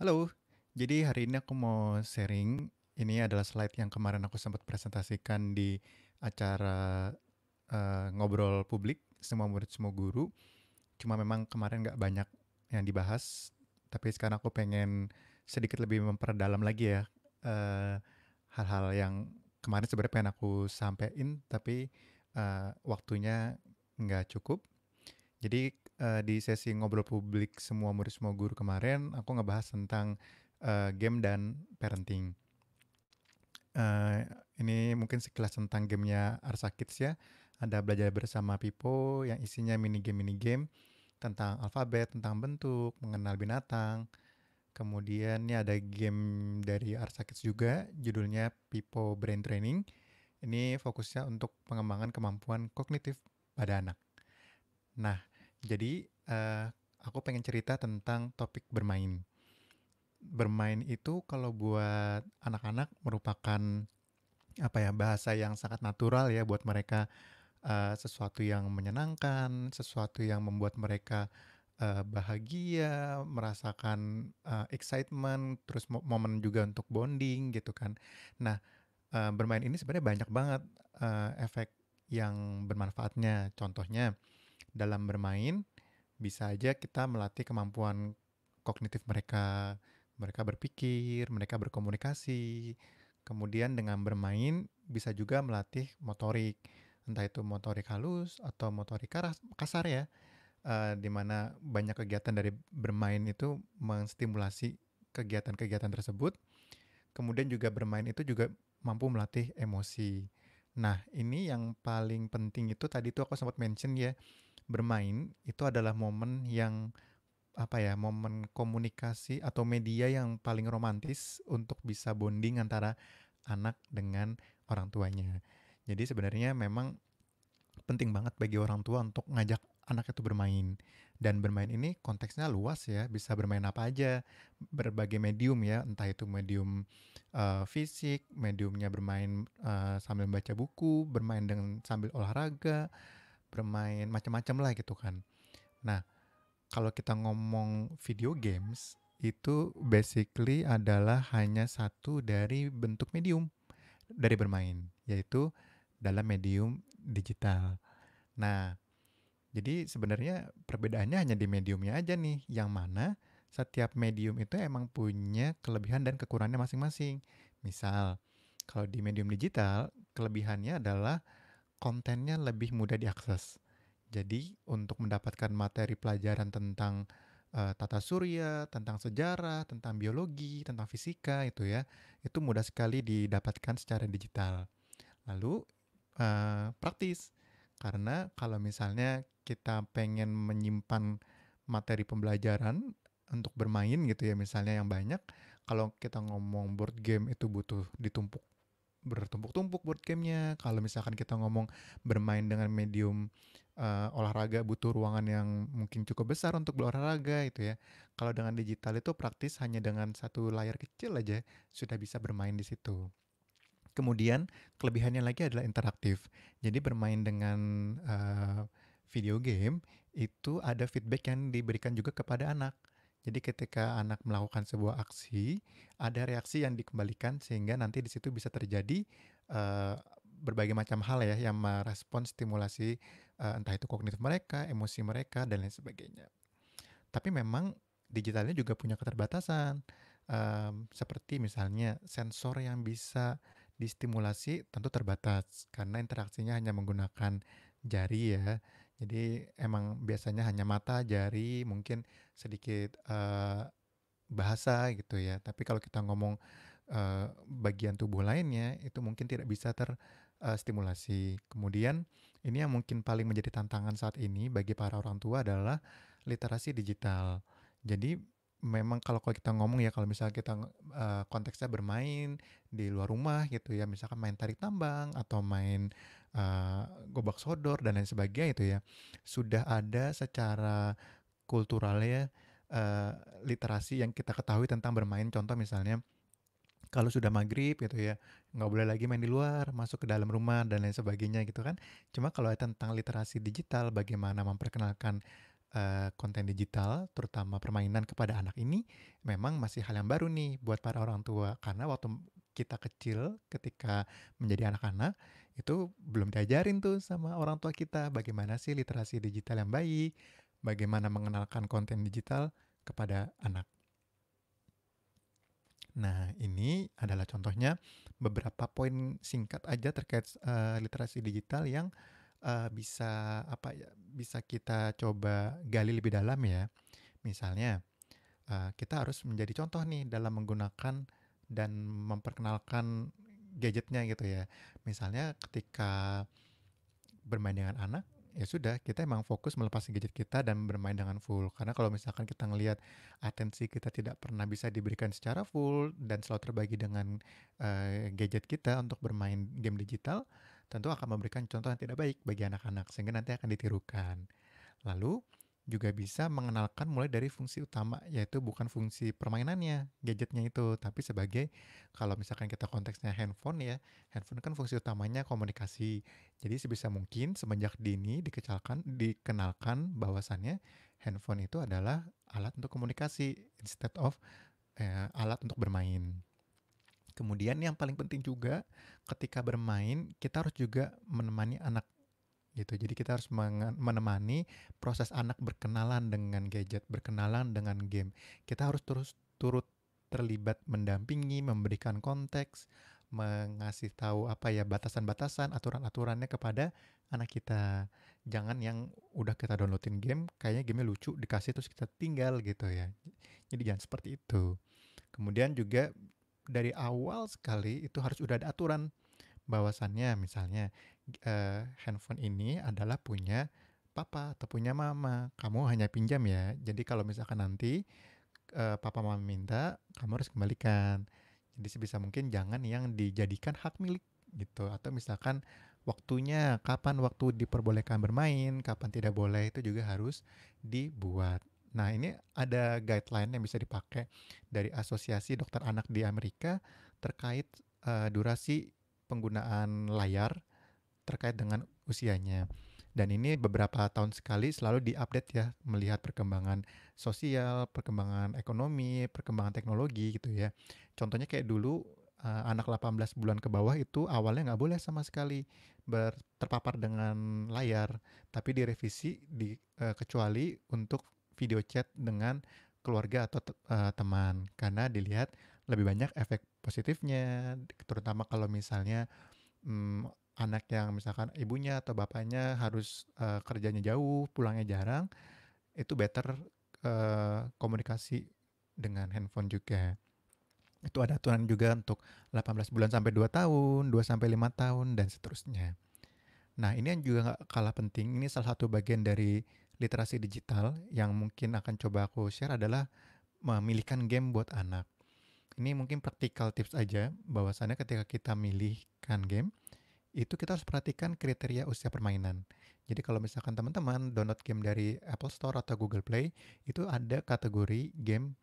Halo, jadi hari ini aku mau sharing. Ini adalah slide yang kemarin aku sempat presentasikan di acara eh, ngobrol publik semua murid semua guru. Cuma memang kemarin nggak banyak yang dibahas, tapi sekarang aku pengen sedikit lebih memperdalam lagi ya eh, hal-hal yang kemarin sebenarnya pengen aku sampaikan, tapi eh, waktunya nggak cukup. Jadi uh, di sesi ngobrol publik semua murid semua guru kemarin, aku ngebahas tentang uh, game dan parenting. Uh, ini mungkin sekilas tentang gamenya Arsa Kids ya. Ada belajar bersama Pipo yang isinya mini game mini game tentang alfabet, tentang bentuk, mengenal binatang. Kemudian ini ada game dari Arsa Kids juga, judulnya Pipo Brain Training. Ini fokusnya untuk pengembangan kemampuan kognitif pada anak. Nah, jadi uh, aku pengen cerita tentang topik bermain. Bermain itu kalau buat anak-anak merupakan apa ya bahasa yang sangat natural ya buat mereka uh, sesuatu yang menyenangkan, sesuatu yang membuat mereka uh, bahagia, merasakan uh, excitement, terus momen juga untuk bonding gitu kan. Nah, uh, bermain ini sebenarnya banyak banget uh, efek yang bermanfaatnya. Contohnya dalam bermain bisa aja kita melatih kemampuan kognitif mereka, mereka berpikir, mereka berkomunikasi. Kemudian dengan bermain bisa juga melatih motorik, entah itu motorik halus atau motorik kasar ya, uh, di mana banyak kegiatan dari bermain itu menstimulasi kegiatan-kegiatan tersebut. Kemudian juga bermain itu juga mampu melatih emosi. Nah, ini yang paling penting itu tadi tuh aku sempat mention ya, bermain itu adalah momen yang apa ya momen komunikasi atau media yang paling romantis untuk bisa bonding antara anak dengan orang tuanya. Jadi sebenarnya memang penting banget bagi orang tua untuk ngajak anak itu bermain dan bermain ini konteksnya luas ya bisa bermain apa aja berbagai medium ya entah itu medium uh, fisik mediumnya bermain uh, sambil membaca buku bermain dengan sambil olahraga bermain macam-macam lah gitu kan. Nah, kalau kita ngomong video games itu basically adalah hanya satu dari bentuk medium dari bermain, yaitu dalam medium digital. Nah, jadi sebenarnya perbedaannya hanya di mediumnya aja nih, yang mana setiap medium itu emang punya kelebihan dan kekurangannya masing-masing. Misal, kalau di medium digital, kelebihannya adalah kontennya lebih mudah diakses. Jadi untuk mendapatkan materi pelajaran tentang uh, tata surya, tentang sejarah, tentang biologi, tentang fisika itu ya, itu mudah sekali didapatkan secara digital. Lalu uh, praktis, karena kalau misalnya kita pengen menyimpan materi pembelajaran untuk bermain gitu ya misalnya yang banyak, kalau kita ngomong board game itu butuh ditumpuk bertumpuk-tumpuk board gamenya. Kalau misalkan kita ngomong bermain dengan medium uh, olahraga butuh ruangan yang mungkin cukup besar untuk berolahraga itu ya. Kalau dengan digital itu praktis hanya dengan satu layar kecil aja sudah bisa bermain di situ. Kemudian kelebihannya lagi adalah interaktif. Jadi bermain dengan uh, video game itu ada feedback yang diberikan juga kepada anak. Jadi ketika anak melakukan sebuah aksi, ada reaksi yang dikembalikan sehingga nanti di situ bisa terjadi uh, berbagai macam hal ya yang merespon stimulasi uh, entah itu kognitif mereka, emosi mereka dan lain sebagainya. Tapi memang digitalnya juga punya keterbatasan. Um, seperti misalnya sensor yang bisa distimulasi tentu terbatas karena interaksinya hanya menggunakan jari ya. Jadi emang biasanya hanya mata, jari, mungkin sedikit uh, bahasa gitu ya. Tapi kalau kita ngomong uh, bagian tubuh lainnya itu mungkin tidak bisa terstimulasi. Uh, Kemudian ini yang mungkin paling menjadi tantangan saat ini bagi para orang tua adalah literasi digital. Jadi memang kalau kalau kita ngomong ya kalau misalnya kita uh, konteksnya bermain di luar rumah gitu ya misalkan main tarik tambang atau main uh, gobak sodor dan lain sebagainya itu ya. Sudah ada secara kulturalnya uh, literasi yang kita ketahui tentang bermain. Contoh misalnya kalau sudah maghrib gitu ya nggak boleh lagi main di luar masuk ke dalam rumah dan lain sebagainya gitu kan. Cuma kalau tentang literasi digital bagaimana memperkenalkan uh, konten digital, terutama permainan kepada anak ini, memang masih hal yang baru nih buat para orang tua. Karena waktu kita kecil, ketika menjadi anak-anak, itu belum diajarin tuh sama orang tua kita bagaimana sih literasi digital yang baik, bagaimana mengenalkan konten digital kepada anak. Nah, ini adalah contohnya beberapa poin singkat aja terkait uh, literasi digital yang uh, bisa apa ya bisa kita coba gali lebih dalam ya. Misalnya uh, kita harus menjadi contoh nih dalam menggunakan dan memperkenalkan gadgetnya gitu ya. Misalnya ketika bermain dengan anak ya sudah kita emang fokus melepas gadget kita dan bermain dengan full karena kalau misalkan kita ngelihat atensi kita tidak pernah bisa diberikan secara full dan selalu terbagi dengan uh, gadget kita untuk bermain game digital tentu akan memberikan contoh yang tidak baik bagi anak-anak sehingga nanti akan ditirukan. Lalu juga bisa mengenalkan mulai dari fungsi utama yaitu bukan fungsi permainannya gadgetnya itu tapi sebagai kalau misalkan kita konteksnya handphone ya handphone kan fungsi utamanya komunikasi. Jadi sebisa mungkin semenjak dini dikecalkan dikenalkan bahwasannya handphone itu adalah alat untuk komunikasi instead of eh, alat untuk bermain. Kemudian yang paling penting juga ketika bermain kita harus juga menemani anak gitu. Jadi kita harus menemani proses anak berkenalan dengan gadget, berkenalan dengan game. Kita harus terus turut terlibat mendampingi, memberikan konteks, mengasih tahu apa ya batasan-batasan, aturan-aturannya kepada anak kita. Jangan yang udah kita downloadin game, kayaknya gamenya lucu, dikasih terus kita tinggal gitu ya. Jadi jangan seperti itu. Kemudian juga dari awal sekali itu harus udah ada aturan bahwasannya misalnya uh, handphone ini adalah punya papa atau punya mama. Kamu hanya pinjam ya. Jadi kalau misalkan nanti uh, papa mama minta, kamu harus kembalikan. Jadi sebisa mungkin jangan yang dijadikan hak milik gitu atau misalkan waktunya kapan waktu diperbolehkan bermain, kapan tidak boleh itu juga harus dibuat. Nah, ini ada guideline yang bisa dipakai dari Asosiasi Dokter Anak di Amerika terkait uh, durasi penggunaan layar terkait dengan usianya. Dan ini beberapa tahun sekali selalu diupdate ya, melihat perkembangan sosial, perkembangan ekonomi, perkembangan teknologi gitu ya. Contohnya kayak dulu uh, anak 18 bulan ke bawah itu awalnya nggak boleh sama sekali ber, terpapar dengan layar, tapi direvisi di uh, kecuali untuk video chat dengan keluarga atau uh, teman karena dilihat lebih banyak efek positifnya terutama kalau misalnya um, anak yang misalkan ibunya atau bapaknya harus uh, kerjanya jauh pulangnya jarang itu better uh, komunikasi dengan handphone juga itu ada aturan juga untuk 18 bulan sampai 2 tahun, 2 sampai 5 tahun dan seterusnya. Nah, ini yang juga gak kalah penting. Ini salah satu bagian dari literasi digital yang mungkin akan coba aku share adalah memilihkan game buat anak. Ini mungkin praktikal tips aja bahwasannya ketika kita milihkan game itu kita harus perhatikan kriteria usia permainan. Jadi kalau misalkan teman-teman download game dari Apple Store atau Google Play, itu ada kategori game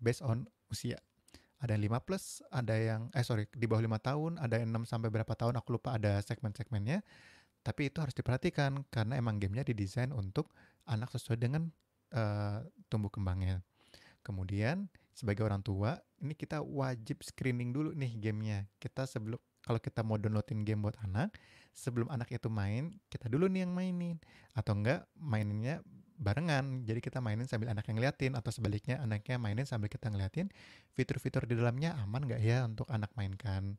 based on usia. Ada yang 5 plus, ada yang eh sorry di bawah 5 tahun, ada yang 6 sampai berapa tahun aku lupa ada segmen-segmennya. Tapi itu harus diperhatikan karena emang gamenya didesain untuk anak sesuai dengan uh, tumbuh kembangnya. Kemudian sebagai orang tua, ini kita wajib screening dulu nih gamenya. Kita sebelum kalau kita mau downloadin game buat anak, sebelum anak itu main, kita dulu nih yang mainin. Atau enggak maininnya barengan. Jadi kita mainin sambil anak yang ngeliatin atau sebaliknya anaknya mainin sambil kita ngeliatin fitur-fitur di dalamnya aman nggak ya untuk anak mainkan.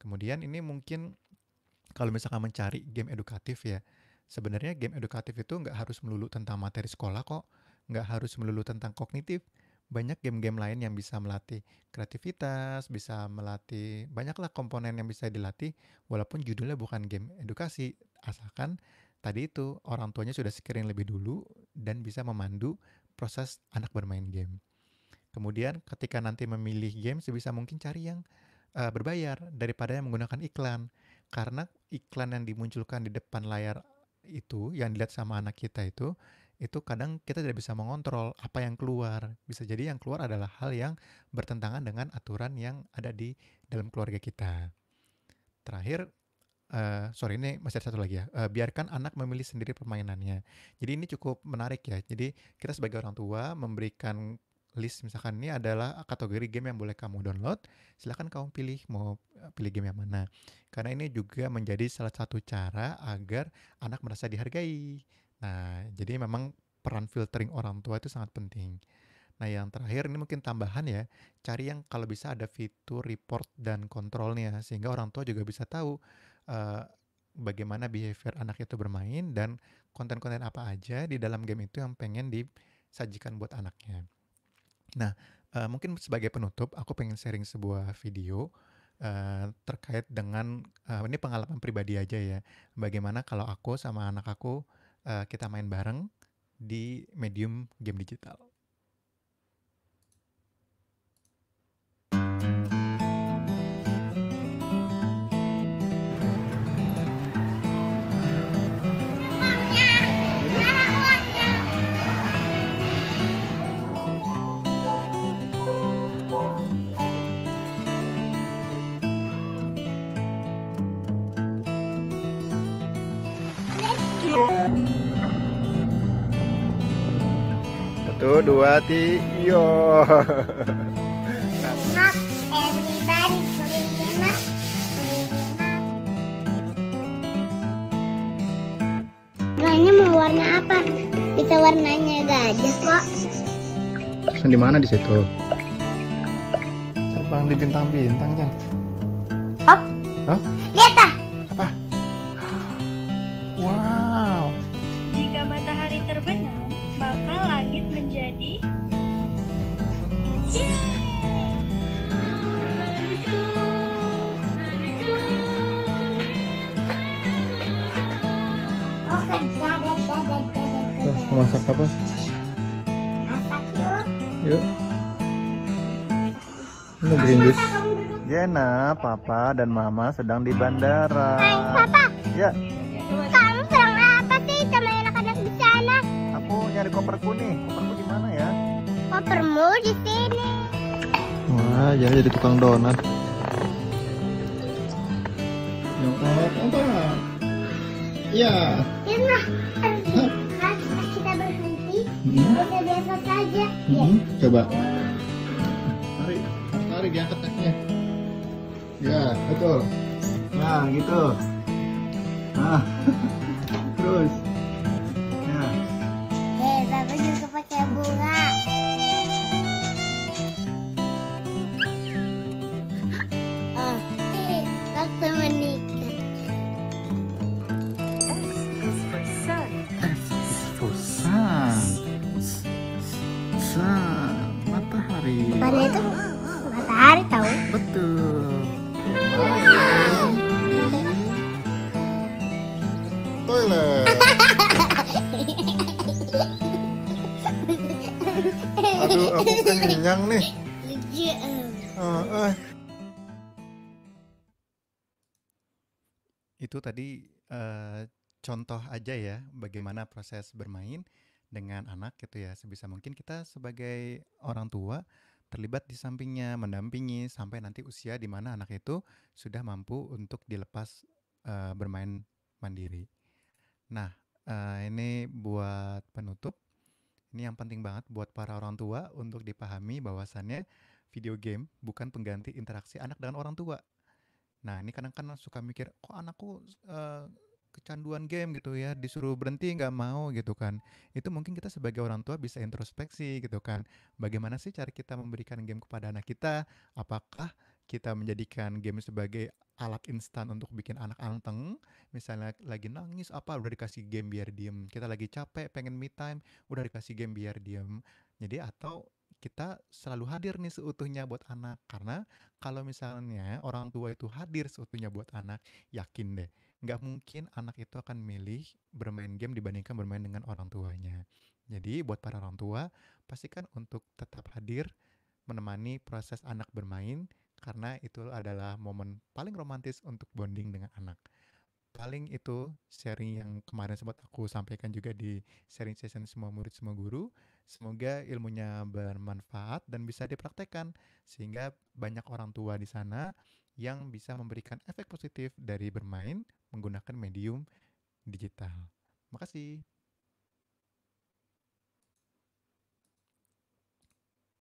Kemudian ini mungkin kalau misalkan mencari game edukatif ya, sebenarnya game edukatif itu nggak harus melulu tentang materi sekolah kok, nggak harus melulu tentang kognitif. Banyak game-game lain yang bisa melatih kreativitas, bisa melatih banyaklah komponen yang bisa dilatih, walaupun judulnya bukan game edukasi, asalkan tadi itu orang tuanya sudah screen lebih dulu dan bisa memandu proses anak bermain game. Kemudian ketika nanti memilih game sebisa mungkin cari yang uh, berbayar daripada yang menggunakan iklan karena iklan yang dimunculkan di depan layar itu yang dilihat sama anak kita itu itu kadang kita tidak bisa mengontrol apa yang keluar. Bisa jadi yang keluar adalah hal yang bertentangan dengan aturan yang ada di dalam keluarga kita. Terakhir, uh, sorry ini masih ada satu lagi ya, uh, biarkan anak memilih sendiri permainannya. Jadi ini cukup menarik ya. Jadi kita sebagai orang tua memberikan list misalkan ini adalah kategori game yang boleh kamu download, silahkan kamu pilih mau pilih game yang mana. Karena ini juga menjadi salah satu cara agar anak merasa dihargai. Nah, jadi memang peran filtering orang tua itu sangat penting. Nah, yang terakhir ini mungkin tambahan ya, cari yang kalau bisa ada fitur report dan kontrolnya sehingga orang tua juga bisa tahu uh, bagaimana behavior anak itu bermain dan konten-konten apa aja di dalam game itu yang pengen disajikan buat anaknya. Nah, uh, mungkin sebagai penutup aku pengen sharing sebuah video uh, terkait dengan uh, ini pengalaman pribadi aja ya. Bagaimana kalau aku sama anak aku uh, kita main bareng di medium game digital. Dua, tiga. Warnanya mau warna apa? Bisa warnanya gajah kok. Di mana di situ? Terbang di bintang-bintang kan? Hop. Oh ada ada. masak apa? Masak yuk. Yuk. Ini. Jena, Papa dan Mama sedang di bandara. Hai papa. Ya, Kamu sedang apa sih sama anak-anak di sana? aku nyari koperku nih. Koperku di mana ya? Kopermu di sini. Wah, jadi jadi tukang donat. Nyokap, apa? Ya. Irna, harus kita berhenti. Hmm. Biasa-biasa saja. Ya. Coba. Tarik, tarik diangkat kakinya. Ya, betul. Nah, gitu. Nah, terus. Toilet. Aduh, aku kenyang nih. Itu tadi eh, contoh aja ya bagaimana proses bermain dengan anak gitu ya. Sebisa mungkin kita sebagai orang tua terlibat di sampingnya, mendampingi sampai nanti usia di mana anak itu sudah mampu untuk dilepas eh, bermain mandiri. Nah, eh, ini buat penutup. Ini yang penting banget buat para orang tua untuk dipahami bahwasannya video game bukan pengganti interaksi anak dengan orang tua. Nah, ini kadang-kadang suka mikir, kok anakku eh, kecanduan game gitu ya, disuruh berhenti nggak mau gitu kan. Itu mungkin kita sebagai orang tua bisa introspeksi gitu kan. Bagaimana sih cara kita memberikan game kepada anak kita? Apakah kita menjadikan game sebagai alat instan untuk bikin anak anteng? Misalnya lagi nangis apa udah dikasih game biar diem. Kita lagi capek pengen me time, udah dikasih game biar diem. Jadi atau kita selalu hadir nih seutuhnya buat anak karena kalau misalnya orang tua itu hadir seutuhnya buat anak yakin deh nggak mungkin anak itu akan milih bermain game dibandingkan bermain dengan orang tuanya jadi buat para orang tua pastikan untuk tetap hadir menemani proses anak bermain karena itu adalah momen paling romantis untuk bonding dengan anak paling itu sharing yang kemarin sempat aku sampaikan juga di sharing session semua murid semua guru Semoga ilmunya bermanfaat dan bisa dipraktekkan sehingga banyak orang tua di sana yang bisa memberikan efek positif dari bermain menggunakan medium digital. Makasih.